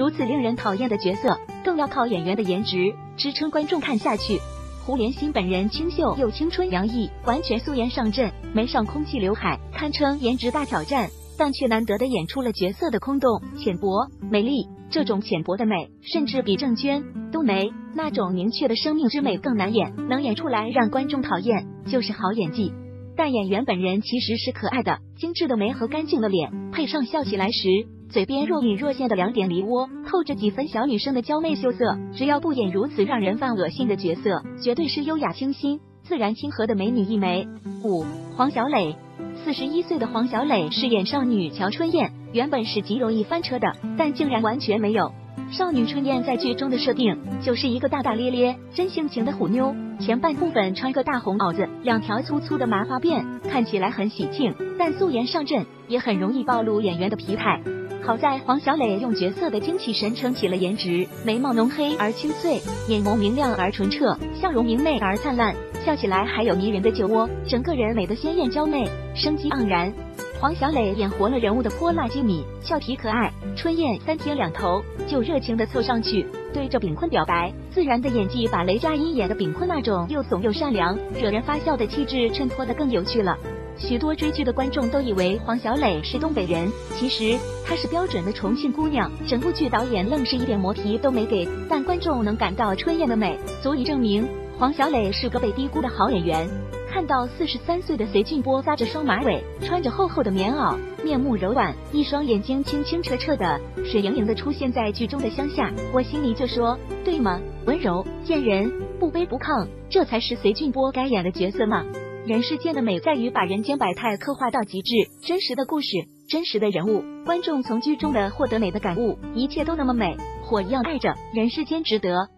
如此令人讨厌的角色，更要靠演员的颜值支撑观众看下去。胡连新本人清秀又青春洋溢，完全素颜上阵，没上空气刘海，堪称颜值大挑战。但却难得的演出了角色的空洞、浅薄、美丽。这种浅薄的美，甚至比郑娟、冬梅那种明确的生命之美更难演。能演出来让观众讨厌，就是好演技。但演员本人其实是可爱的，精致的眉和干净的脸，配上笑起来时嘴边若隐若现的两点梨窝，透着几分小女生的娇媚羞涩。只要不演如此让人犯恶心的角色，绝对是优雅清新、自然亲和的美女一枚。五黄小磊。四十一岁的黄小磊饰演少女乔春燕，原本是极容易翻车的，但竟然完全没有。少女春燕在剧中的设定就是一个大大咧咧、真性情的虎妞，前半部分穿个大红袄子，两条粗粗的麻花辫，看起来很喜庆，但素颜上阵也很容易暴露演员的疲态。好在黄小磊用角色的精气神撑起了颜值，眉毛浓黑而清脆，眼眸明亮而纯澈，笑容明媚而灿烂。笑起来还有迷人的酒窝，整个人美得鲜艳娇媚，生机盎然。黄小磊演活了人物的泼辣机敏，俏皮可爱。春燕三天两头就热情的凑上去，对着炳坤表白，自然的演技把雷佳音演的炳坤那种又怂又善良、惹人发笑的气质衬托的更有趣了。许多追剧的观众都以为黄小磊是东北人，其实她是标准的重庆姑娘。整部剧导演愣是一点磨皮都没给，但观众能感到春燕的美，足以证明。黄小磊是个被低估的好演员。看到四十三岁的隋俊波扎着双马尾，穿着厚厚的棉袄，面目柔婉，一双眼睛清清澈澈的，水盈盈的出现在剧中的乡下，我心里就说，对吗？温柔见人不卑不亢，这才是隋俊波该演的角色吗？人世间的美在于把人间百态刻画到极致，真实的故事，真实的人物，观众从剧中的获得美的感悟，一切都那么美，火一样爱着，人世间值得。